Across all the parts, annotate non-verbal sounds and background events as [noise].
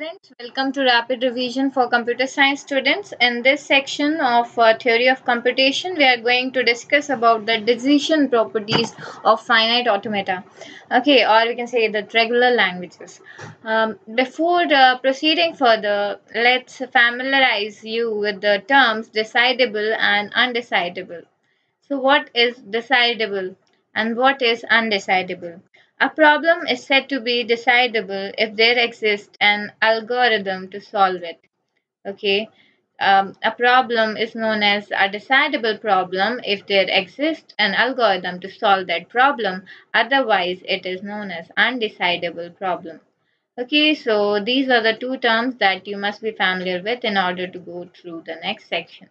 friends, welcome to Rapid Revision for Computer Science students. In this section of uh, Theory of Computation, we are going to discuss about the decision properties of finite automata. Okay, or we can say the regular languages. Um, before uh, proceeding further, let's familiarize you with the terms decidable and undecidable. So what is decidable and what is undecidable? A problem is said to be decidable if there exists an algorithm to solve it. Okay, um, a problem is known as a decidable problem if there exists an algorithm to solve that problem. Otherwise, it is known as undecidable problem. Okay, so these are the two terms that you must be familiar with in order to go through the next section.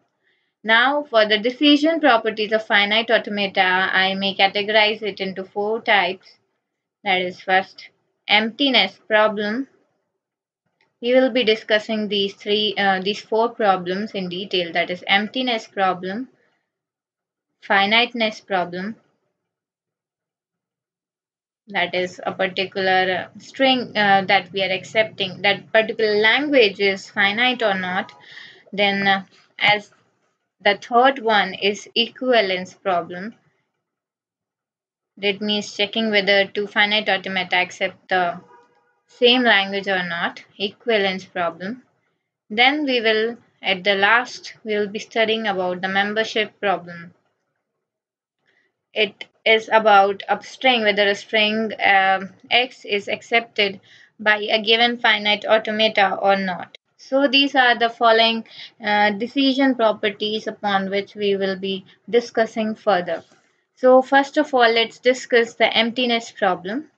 Now, for the decision properties of finite automata, I may categorize it into four types that is first. Emptiness problem. We will be discussing these three uh, these four problems in detail. That is emptiness problem finiteness problem. That is a particular uh, string uh, that we are accepting. That particular language is finite or not then uh, as the third one is equivalence problem that means checking whether two finite automata accept the same language or not, equivalence problem. Then we will, at the last, we will be studying about the membership problem. It is about a string, whether a string uh, x is accepted by a given finite automata or not. So these are the following uh, decision properties upon which we will be discussing further. So first of all, let's discuss the emptiness problem.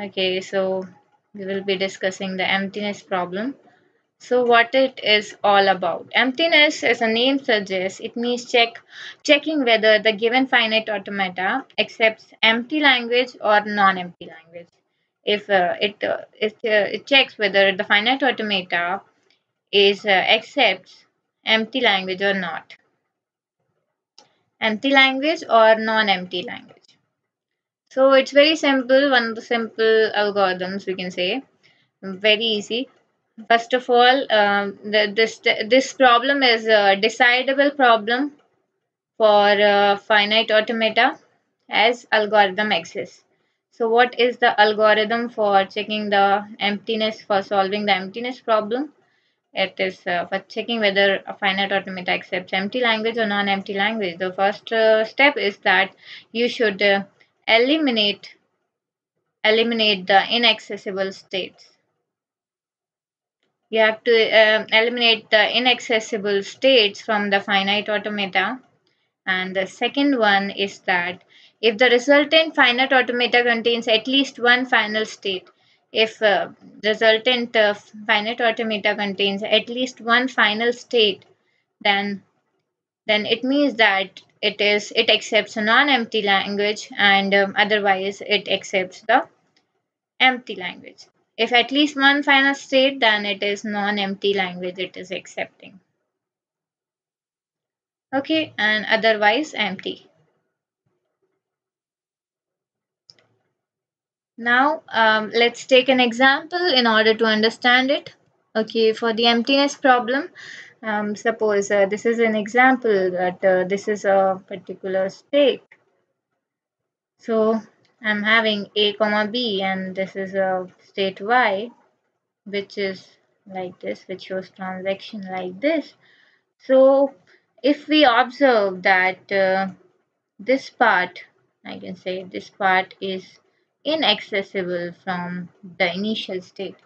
Okay, so we will be discussing the emptiness problem. So what it is all about. Emptiness, as a name suggests, it means check checking whether the given finite automata accepts empty language or non-empty language. If uh, it uh, it, uh, it checks whether the finite automata is uh, accepts empty language or not empty language or non-empty language. So it's very simple, one of the simple algorithms we can say, very easy. First of all, um, the, this this problem is a decidable problem for uh, finite automata as algorithm exists. So what is the algorithm for checking the emptiness for solving the emptiness problem? It is uh, for checking whether a finite automata accepts empty language or non-empty language. The first uh, step is that you should uh, eliminate eliminate the inaccessible states. You have to um, eliminate the inaccessible states from the finite automata. And the second one is that if the resultant finite automata contains at least one final state, if resultant uh, finite automata contains at least one final state then then it means that it is it accepts a non-empty language and um, otherwise it accepts the empty language. If at least one final state then it is non-empty language it is accepting. Okay and otherwise empty Now um, let's take an example in order to understand it. Okay, for the emptiness problem, um, suppose uh, this is an example that uh, this is a particular state. So I'm having a comma b and this is a state y which is like this which shows transaction like this. So if we observe that uh, this part I can say this part is inaccessible from the initial state.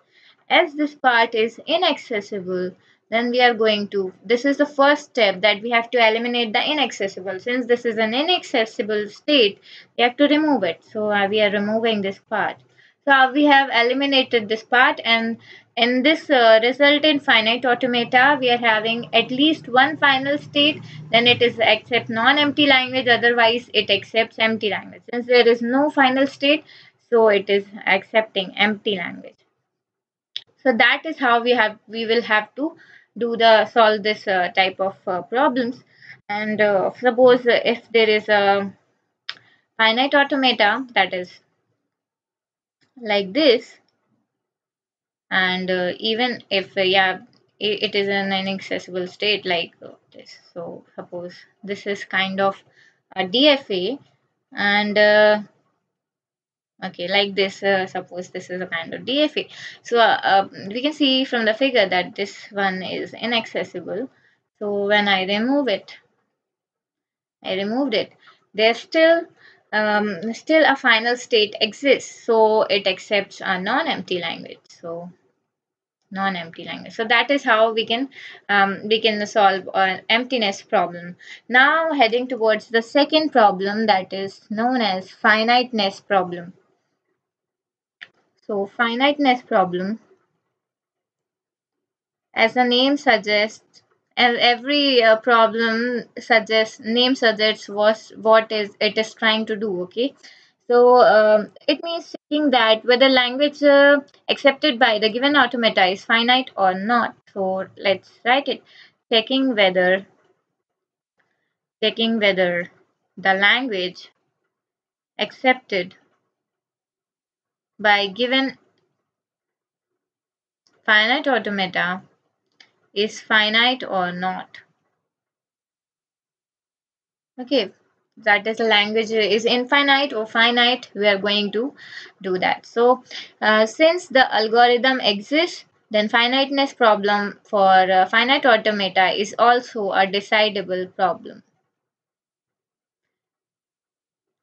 As this part is inaccessible, then we are going to, this is the first step that we have to eliminate the inaccessible. Since this is an inaccessible state, we have to remove it. So uh, we are removing this part. So uh, we have eliminated this part and in this uh, resultant finite automata, we are having at least one final state, then it is accept non-empty language, otherwise it accepts empty language. Since there is no final state, so it is accepting empty language. So that is how we have we will have to do the solve this uh, type of uh, problems. And uh, suppose if there is a finite automata that is like this and uh, even if uh, yeah it, is an inaccessible state like this. So suppose this is kind of a dfa and uh, okay like this uh, suppose this is a kind of dfa so uh, uh, we can see from the figure that this one is inaccessible. So when i remove it i removed it there's still um, still a final state exists. So it accepts a non-empty language. So non-empty language. So that is how we can um, we can solve an emptiness problem. Now heading towards the second problem that is known as finiteness problem so finiteness problem as the name suggests and every uh, problem suggests name suggests what what is it is trying to do okay so um, it means saying that whether language uh, accepted by the given automata is finite or not. So let's write it. Checking whether checking whether the language accepted by given finite automata is finite or not. Okay, that is the language is infinite or finite. We are going to do that. So uh, since the algorithm exists then finiteness problem for uh, finite automata is also a decidable problem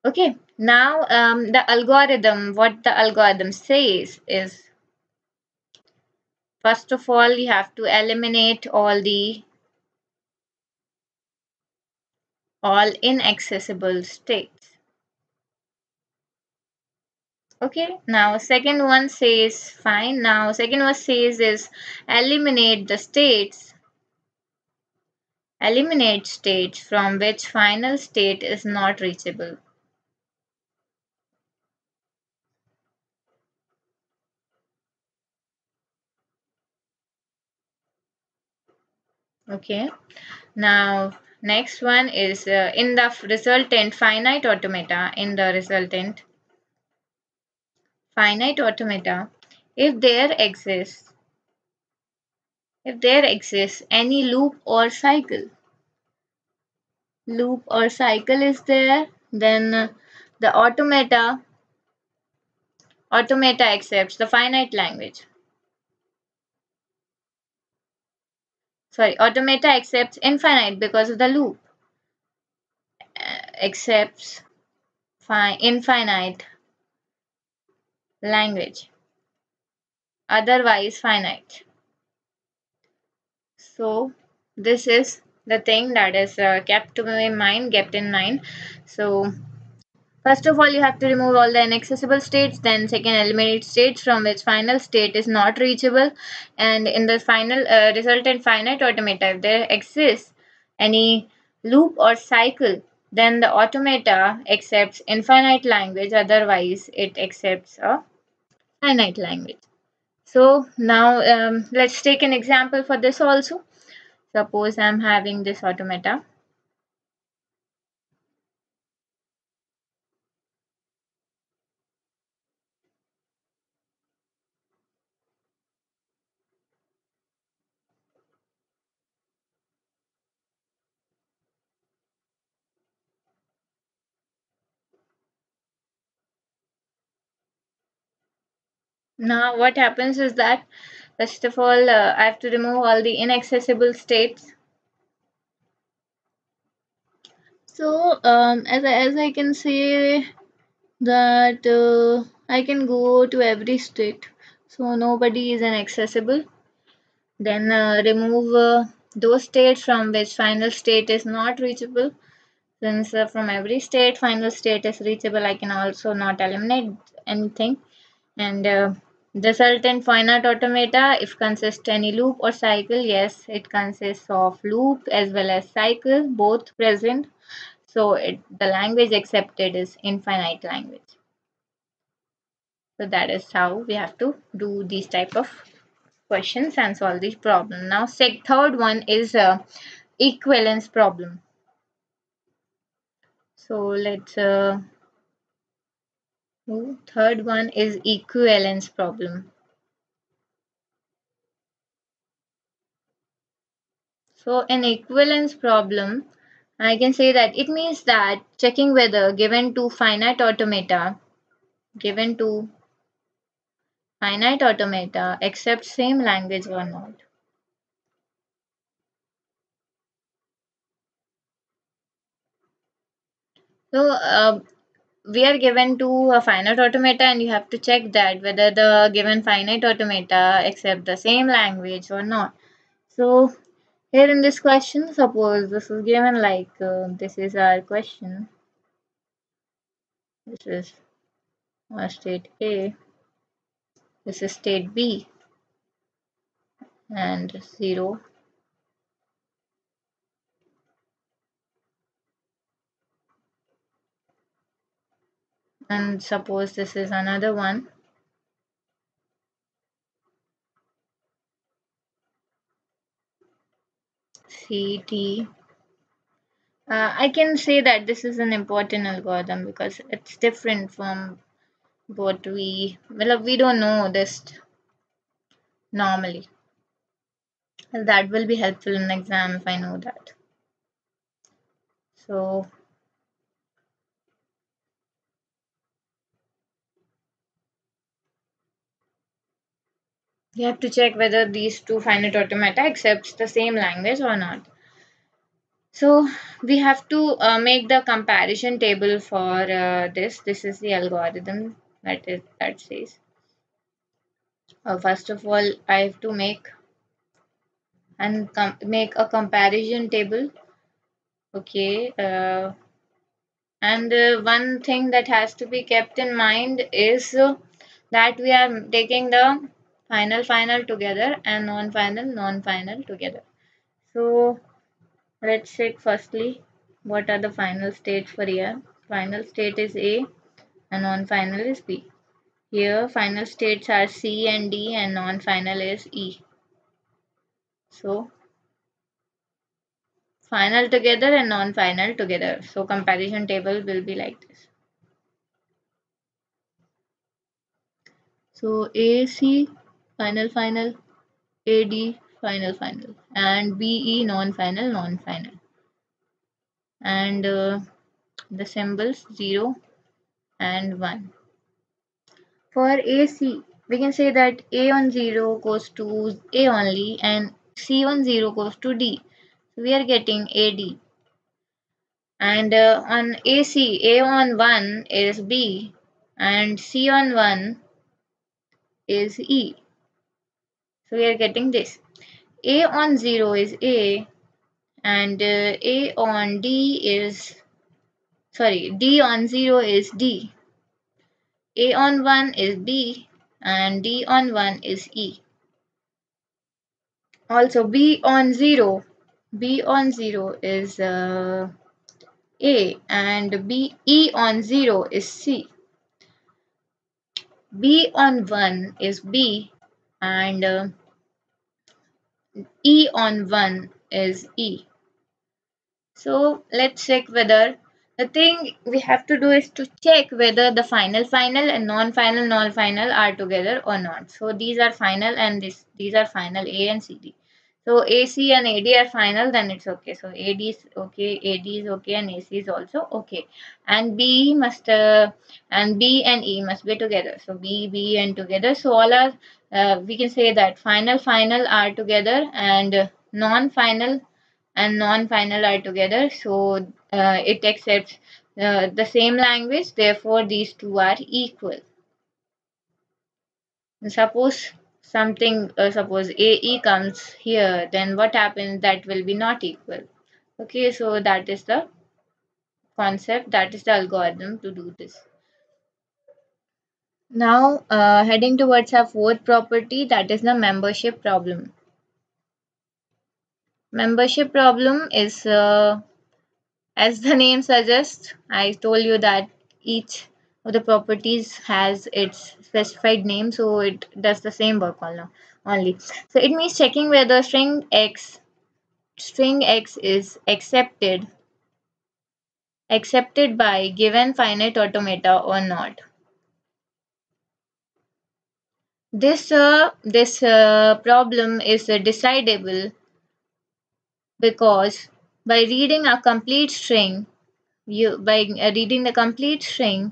okay now um, the algorithm what the algorithm says is first of all you have to eliminate all the all inaccessible states. Okay, now second one says fine. Now second one says is eliminate the states. Eliminate states from which final state is not reachable. Okay, now Next one is uh, in the resultant finite automata, in the resultant finite automata, if there exists, if there exists any loop or cycle, loop or cycle is there, then the automata automata accepts the finite language. Sorry automata accepts infinite because of the loop. Uh, accepts infinite language. Otherwise finite. So this is the thing that is uh, kept in mind kept in mind. So First of all, you have to remove all the inaccessible states. Then second, eliminate states from which final state is not reachable. And in the final uh, resultant finite automata, if there exists any loop or cycle, then the automata accepts infinite language. Otherwise, it accepts a finite language. So now um, let's take an example for this also. Suppose I'm having this automata. Now what happens is that first of all uh, I have to remove all the inaccessible states. So um, as, I, as I can say that uh, I can go to every state. So nobody is inaccessible. Then uh, remove uh, those states from which final state is not reachable. Since from every state final state is reachable, I can also not eliminate anything. And uh, resultant finite automata, if consists any loop or cycle, yes, it consists of loop as well as cycle, both present. So it, the language accepted is infinite language. So that is how we have to do these type of questions and solve this problem. Now, sec third one is a equivalence problem. So let's uh, Third one is equivalence problem. So an equivalence problem, I can say that it means that checking whether given two finite automata, given two finite automata accept same language or not. So uh, we are given to a finite automata and you have to check that whether the given finite automata accept the same language or not. So here in this question, suppose this is given like uh, this is our question. This is our state A. This is state B and 0 and suppose this is another one. C T. Uh, I can say that this is an important algorithm because it's different from what we well we don't know this normally. That will be helpful in exam if I know that. So you have to check whether these two finite automata accepts the same language or not. So we have to uh, make the comparison table for uh, this. This is the algorithm that is that says. Uh, first of all I have to make and make a comparison table. Okay uh, and uh, one thing that has to be kept in mind is that we are taking the final final together and non-final non-final together. So let's check firstly what are the final states for here? Final state is a and non-final is b. Here final states are c and d and non-final is e. So final together and non-final together. So comparison table will be like this. So ac final final. AD final final. And BE non-final non-final. And uh, the symbols 0 and 1 for AC we can say that A on 0 goes to A only and C on 0 goes to D. So we are getting AD and uh, on AC A on 1 is B. And C on 1 is E so we are getting this. A on 0 is A and uh, A on D is, sorry, D on 0 is D. A on 1 is B and D on 1 is E. Also B on 0, B on 0 is uh, A and B E on 0 is C. B on 1 is B and uh, E on 1 is E. So let's check whether the thing we have to do is to check whether the final final and non-final non-final are together or not. So these are final and this these are final A and CD. So AC and AD are final, then it's okay. So AD is okay, AD is okay, and AC is also okay. And B must uh, and B and E must be together. So B, B, and together. So all are uh, we can say that final, final are together, and non-final and non-final are together. So uh, it accepts uh, the same language. Therefore, these two are equal. Suppose something uh, suppose AE comes here then what happens that will be not equal okay so that is the concept that is the algorithm to do this now uh, heading towards our fourth property that is the membership problem. Membership problem is uh, as the [laughs] name suggests I told you that each of the properties has its specified name so it does the same work only. So it means checking whether string x string x is accepted accepted by given finite automata or not this uh, this uh, problem is uh, decidable because by reading a complete string, you by uh, reading the complete string,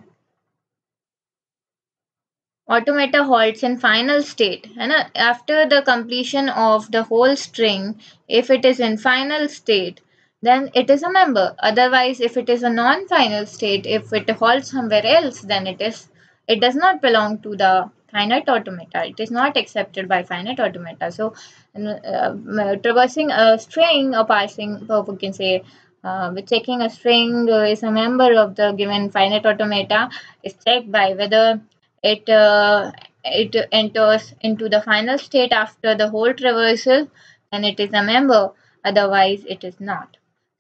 automata halts in final state. And after the completion of the whole string if it is in final state then it is a member. Otherwise if it is a non-final state if it halts somewhere else then it is it does not belong to the finite automata. It is not accepted by finite automata. So uh, traversing a string or parsing or we can say uh, checking a string uh, is a member of the given finite automata is checked by whether it uh, it enters into the final state after the whole traversal and it is a member. Otherwise it is not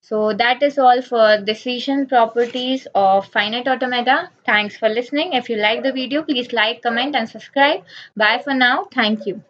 so that is all for decision properties of finite automata. Thanks for listening. If you like the video please like comment and subscribe. Bye for now. Thank you